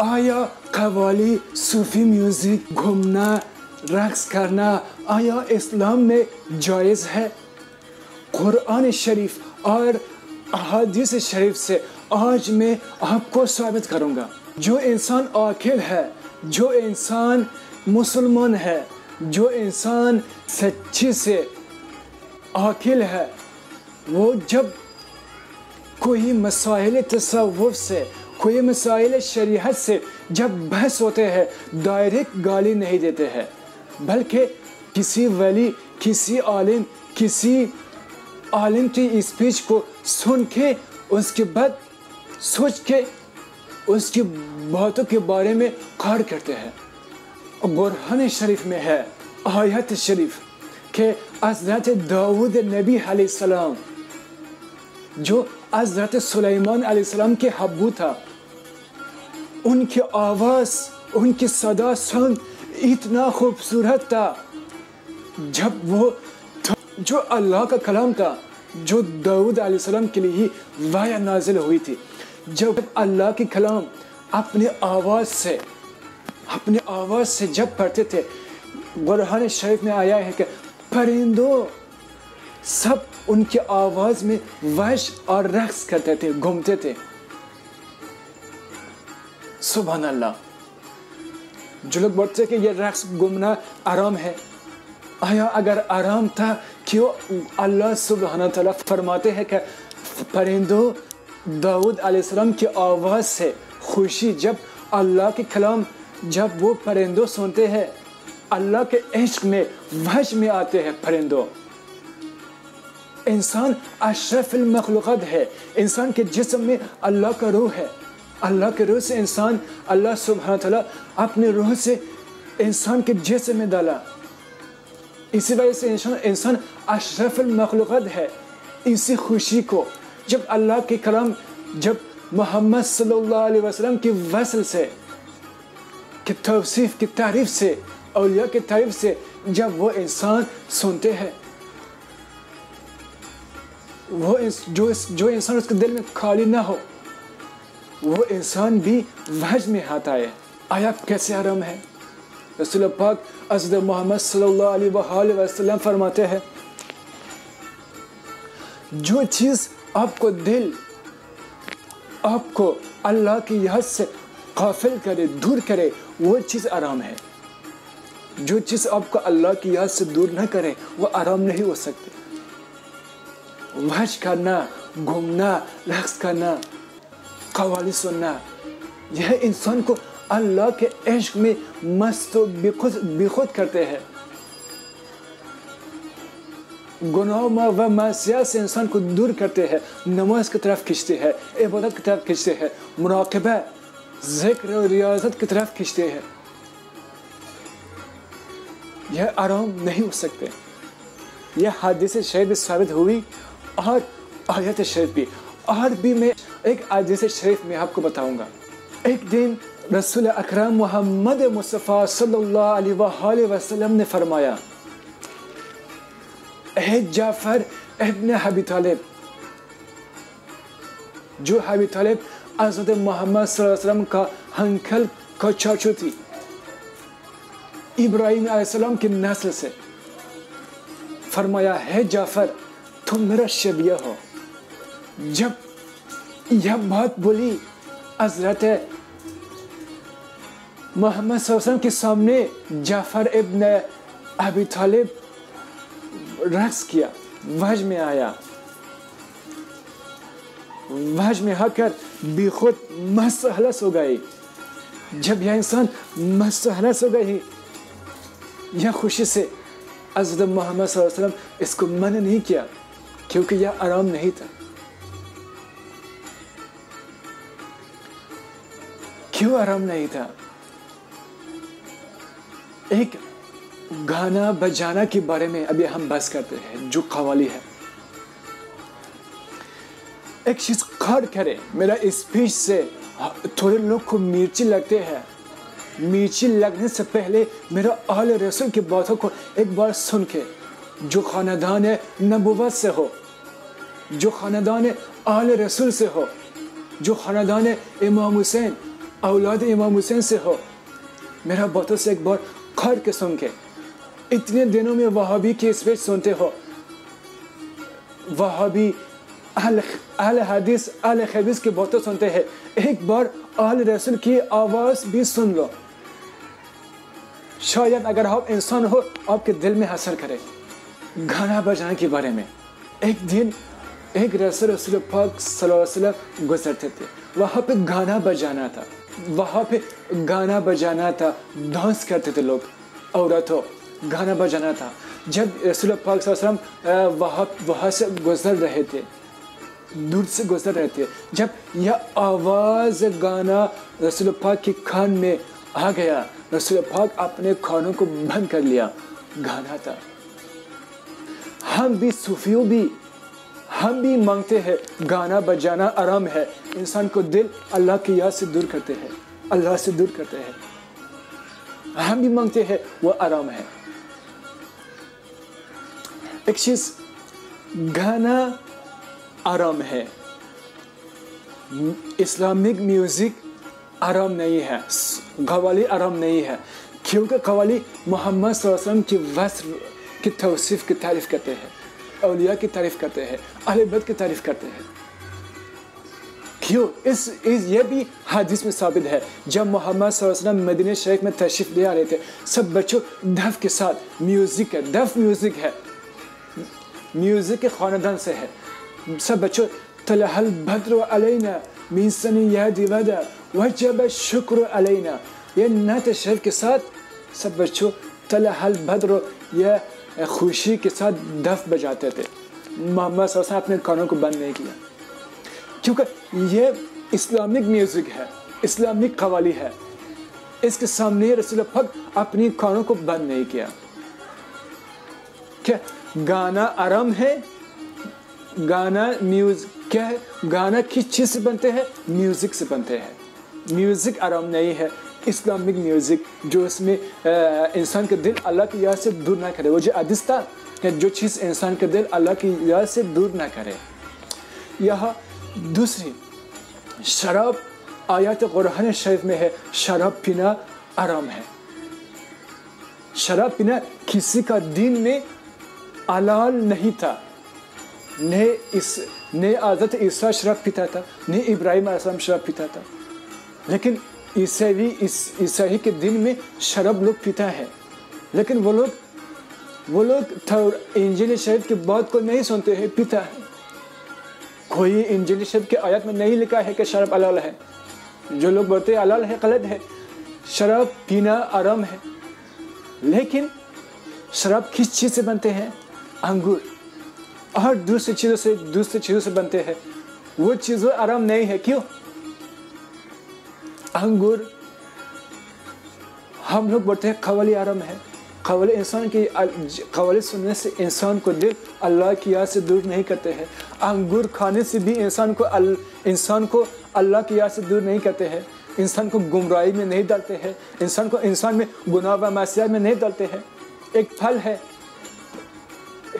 आया कवाली सूफी म्यूज़िक घूमना रक्स करना आया इस्लाम में जायज़ है कुरान शरीफ और अहादीस शरीफ से आज मैं आपको साबित करूँगा जो इंसान आखिल है जो इंसान मुसलमान है जो इंसान सच्ची से आखिल है वो जब कोई मसाइल तसवुफ से कोई मसाइल शरीयत से जब बहस होते हैं डायरेक्ट गाली नहीं देते हैं। बल्कि किसी वली, किसी आलिम किसी आलिम की स्पीच को सुन के, उसके बाद सोच के, उसकी बातों के बारे में कार करते हैं। बुरहान शरीफ में है, आयत शरीफ के हज़रत दाऊद नबी सलाम जो हज़रत सुलेमान सलाम के हब्बू था। उनकी आवाज़, उनकी सदा सुन इतना खूबसूरत था। जब वो जो अल्लाह का कलाम था, जो दाऊद सलाम के लिए ही वाया नाजिल हुई थी, जब अल्लाह के कलाम अपने आवाज़ से, अपने आवाज़ से जब पढ़ते थे, बुरहान शरीफ में आया है कि, परिंदों, सब उनकी आवाज़ में वश और रक्स करते थे, घूमते थे। सुबह अल्लाह जो लोग बोलते कि ये रक्स घूमना आराम है। आया अगर आराम था, क्यों अल्लाह सुबहाना तला फरमाते हैं कि परिंदों, दाऊद अलैहिस्सलाम की आवाज़ से खुशी जब अल्लाह के कलाम, जब वो परिंदों सुनते हैं, अल्लाह के इश्क में वश में आते हैं परिंदों। इंसान अशरफ मखलूक़त है। इंसान के जिसम में अल्लाह का रूह है। अल्लाह के रूह से इंसान, अल्लाह सुबह तला अपने रूह से इंसान के जैसे में डाला। इसी वजह से इंसान इंसान अशरफ मखलूक़त है। इसी खुशी को, जब अल्लाह के कलाम, जब मोहम्मद सल्लल्लाहु अलैहि वसल्लम की वसल से, कि तोसीफ़, की तारीफ़ से अलिया की तारीफ़ से जब वो इंसान सुनते हैं, वो जो जो इंसान उसके दिल में खाली ना हो वो इंसान भी वहज में हाथ आए। आया कैसे आराम है? रसूल पाक असद मोहम्मद सल्लल्लाहु वसल्लम फरमाते हैं, जो चीज़ आपको दिल, आपको अल्लाह की याद से काफिल करे, दूर करे, वो चीज़ आराम है। जो चीज़ आपको अल्लाह की याद से दूर ना करे, वो आराम नहीं हो सकते। वहश करना, घूमना रक्स करना कवाली सुनना यह इंसान को अल्लाह के इश्क में मस्त बेखुद बेखुद करते हैं गुनाह व मासिया से इंसान को दूर करते हैं नमाज़ की तरफ़ खींचते हैं इबादत की तरफ़ खींचते हैं मुराकबा ज़िक्र और रियाजत की तरफ़ खींचते हैं यह आराम नहीं हो सकते यह हादिस शरीफ साबित हुई और आयत शरीफ भी और भी मैं एक आदिस शरीफ में आपको बताऊँगा। एक दिन रसूल अकरम मोहम्मद मुस्तफ़ा सल्लल्लाहु अलैहि वसल्लम ने फरमाया जाफ़र इब्न हबी तालिब, जो हबी तालिब हज़रत मोहम्मद वसल्लम का अंकल का चाचू थी, इब्राहिम आसमाम की नस्ल से फरमाया, है जाफ़र, तुम मेरा शबिया हो। जब यह बात बोली हज़रत मोहम्मद वसल्लम के सामने जाफ़र इब्न अबी तालिब रक्स किया। वज में आया। वज में आकर बेखुद मस्त हलस हो गई। जब यह इंसान मस्त हलस हो गई, यह खुशी से अजद मोहम्मद वसल्लम इसको मन नहीं किया, क्योंकि यह आराम नहीं था। क्यों आराम नहीं था? एक गाना बजाना के बारे में अभी हम बस करते हैं, जो कवाली है। एक चीज़ खड़ करे, मेरा स्पीच से थोड़े लोग को मिर्ची लगते हैं। मिर्ची लगने से पहले मेरा आल रसूल की बातों को एक बार सुन के, जो खानदान है, नबुवत से हो, जो खानदान आल रसूल से हो, जो खानदान इमाम हुसैन औलाद इमाम हुसैन से हो। मेरा बातों से एक बार खर के सुन के। इतने दिनों में वहाबी की स्पीच सुनते हो। वहाबी अल हदीस अल खबीस की बातें सुनते हैं। एक बार अल रसूल की आवाज़ भी सुन लो। शायद अगर आप इंसान हो, आपके दिल में असर करे। गाना बजाने के बारे में। एक दिन एक रसूल रसूल पाक सल्लल्लाहु अलैहि वसल्लम गुजरते थे। वहाँ पे गाना बजाना था। वहाँ पे गाना बजाना था डांस करते थे लोग, औरतों, गाना बजाना था। जब रसूल पाक वहाँ वहाँ से गुजर रहे थे, दूर से गुजर रहे थे, जब यह आवाज़ गाना रसूल पाक के खान में आ गया, रसूल पाक अपने खानों को बंद कर लिया, गाना था। हम भी सूफियों भी हम भी मांगते हैं, गाना बजाना आराम है। इंसान को दिल अल्लाह की याद से दूर करते हैं, अल्लाह से दूर करते हैं। हम भी मांगते हैं, वो आराम है। एक चीज़, गाना आराम है। इस्लामिक म्यूज़िक आराम नहीं है कवाली आराम नहीं है। क्योंकि कवाली मोहम्मद की वस्र की तोसीफ़ की तारीफ़ करते हैं। अलिया की तारीफ़ करते हैं अहलबद की तारीफ़ करते हैं। क्यों? इस, इस ये भी हदीस में साबित है जब मोहम्मद वसल्लम मदीने शरीफ में तशरीफ़ ले आ रहे थे सब बच्चों दफ के साथ म्यूज़िक है दफ म्यूज़िक है म्यूज़िक के खानदान से है। सब बच्चों तलहल भद्र अलैना मीन सनी यह दिवदा वजब शुक्र अलैना। ये नत शरीफ के साथ सब बच्चों तलहल भद्र यह खुशी के साथ दफ बजाते थे। मोहम्मद वसल्लम अपने कानों को बंद नहीं किया। क्योंकि ये इस्लामिक म्यूज़िक है, इस्लामिक कवाली है। इसके सामने रसूल फक अपनी कानों को बंद नहीं किया। क्या गाना आराम है? गाना म्यूज, क्या है गाना किस चीज़ से बनते हैं? म्यूज़िक से बनते हैं। म्यूज़िक आराम नहीं है। इस्लामिक म्यूज़िक, जो इसमें इंसान का दिल अल्लाह की याद से दूर ना करे। वो जो अदिस्ता है, जो चीज़ इंसान का दिल अल्लाह की याद से दूर ना करे। यह दूसरी शराब, आयात कुरान शरीफ में है, शराब पीना आराम है। शराब पीना किसी का दिन में अलाल नहीं था। ने इस, ने आदत ईसा शराब पीता था, ने इब्राहिम आसम शराब पीता था। लेकिन ईसाई इस, ईसाई के दिन में शराब लोग पीता है। लेकिन वो लोग वो लोग इंजिल शरीफ की बात को नहीं सुनते हैं, पीता है। कोई इंजिल शरीफ के आयत में नहीं लिखा है कि शराब अलाल है। जो लोग बोलते हैं अलाल है, गलत है। शराब पीना आराम है। लेकिन शराब किस चीज़ से बनते हैं? अंगूर। और दूसरी चीज़ों से, दूसरी चीज़ों से बनते हैं। वो चीज़ों आराम नहीं है, क्यों? अंगूर। हम लोग बोलते हैं, खवली आरम है। खवली इंसान की, खवली सुनने से इंसान को दिल अल्लाह की याद से दूर नहीं करते हैं। अंगूर खाने से भी इंसान को इंसान को अल्लाह की याद से दूर नहीं करते हैं। इंसान को गुमराही में नहीं डालते हैं। इंसान को इंसान में गुनाह व मासियात में नहीं डालते हैं। एक फल है।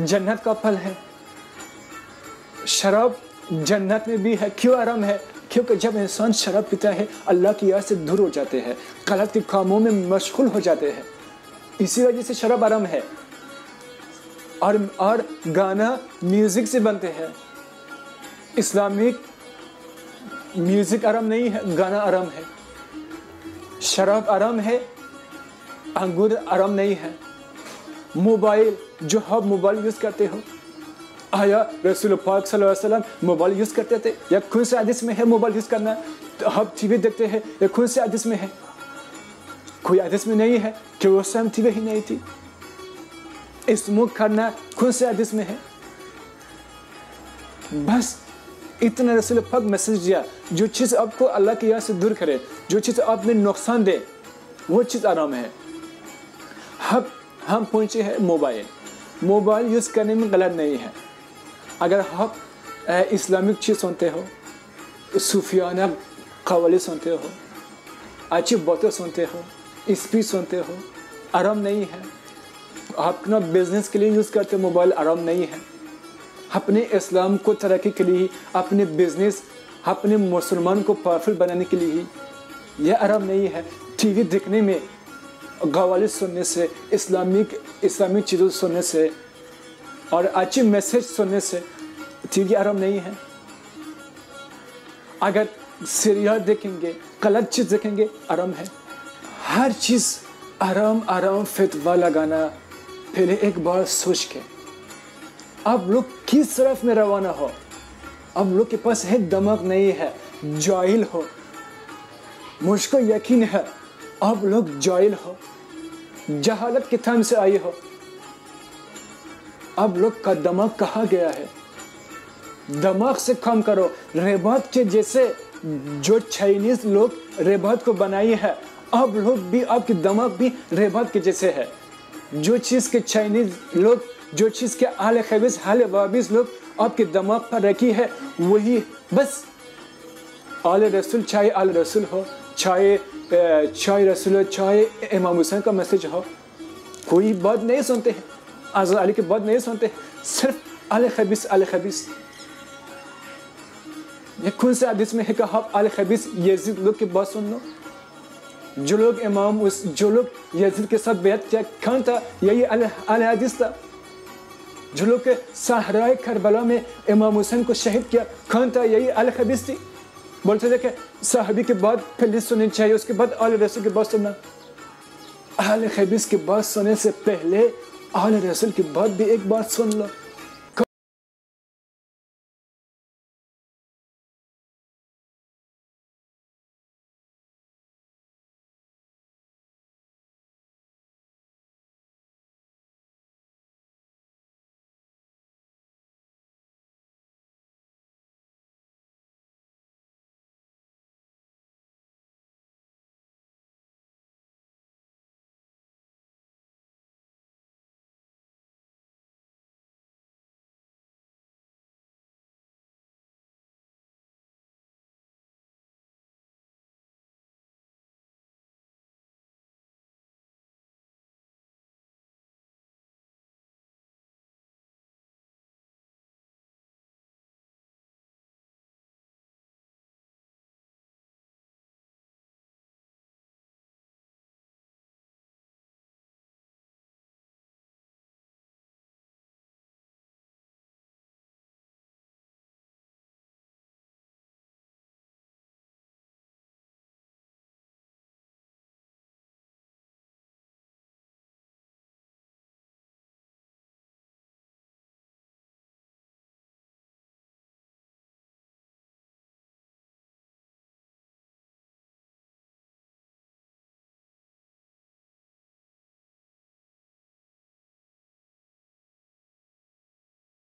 जन्नत का फल है। शराब जन्नत में भी है। क्यों आराम है? क्योंकि जब इंसान शराब पीता है, अल्लाह की याद से दूर हो जाते हैं, गलत के कामों में मशगूल हो जाते हैं। इसी वजह से शराब आराम है। और और गाना म्यूज़िक से बनते हैं। इस्लामिक म्यूज़िक आराम नहीं है, गाना आराम है। शराब आराम है, अंगूर आराम नहीं है। मोबाइल, जो आप मोबाइल यूज़ करते हो आया रसूल पाक वसल्लम मोबाइल यूज़ करते थे, या खुद से आदिश में है मोबाइल यूज़ करना? तो आप टीवी देखते हैं, या खुद से आदिश में है? कोई आदिश में नहीं है कि वो स्वयं टीवी ही नहीं थी? स्मोक करना खुद से आदिश में है? बस, इतना रसूल पाक मैसेज दिया, जो चीज़ आपको अल्लाह की याद से दूर करे, जो चीज़ आप में नुकसान दे, वो चीज़ आराम है। हम हम पहुँचे हैं मोबाइल। मोबाइल यूज़ करने में गलत नहीं है। अगर आप इस्लामिक चीज़ सुनते हो, सूफियाना कवाली सुनते हो, अच्छी बातें सुनते हो, स्पीच सुनते हो, आराम नहीं है। आप अपना बिज़नेस के लिए यूज़ करते मोबाइल आराम नहीं है। अपने इस्लाम को तरक्की के लिए, अपने बिज़नेस अपने मुसलमान को पावरफुल बनाने के लिए, यह आराम नहीं है। टीवी देखने में, गवाली सुनने से, इस्लामिक इस्लामिक चीज़ों सुनने से और अच्छी मैसेज सुनने से टीवी आराम नहीं है। अगर सीरियल देखेंगे, गलत चीज़ देखेंगे, आराम है। हर चीज़ आराम आराम, फितवा लगाना पहले एक बार सोच के। आप लोग किस तरफ़ में रवाना हो? अब लोग के पास है दमक नहीं है जाहिल हो। मुझको यकीन है अब लोग जाहिल हो। जहालत के थम से आई हो। अब लोग का दमाग कहा गया है। दमाग से कम करो। रेबत के जैसे जो चाइनीज़ लोग रेबत को बनाई है, अब लोग भी आपके दमाग भी रेबत के जैसे है। जो चीज़ के चाइनीज़ लोग, जो चीज़ के आल खबीज हाल वाबिज लोग आपके दिमाग पर रखी है, वही बस। आल रसूल, चाहे आल रसूल हो, चाहे चाहे रसूल हो, चाहे इमाम हुसैन का मैसेज हो, कोई बात नहीं सुनते हैं। आज़ा अली की बात नहीं सुनते सिर्फ़ आल खबीस आल खबीस। ये कौन से हदीस में है कि आप आल खबीस, यजीद लोग की बात सुन लो। जो लोग इमाम उस, जो लोग यजीद के साथ बेहद किया, कौन था? यही आल हदीस था। जो लोग के सहराए करबला में इमाम हुसैन को शहीद किया, कौन था? यही अल खबीस थी। बोलते थे कि साहबी के बाद फिर सुननी चाहिए, उसके बाद आल रसूल की बात सुनना। आल खबीस की बात सुनने से पहले आल रसूल की बात भी एक बात सुन लो।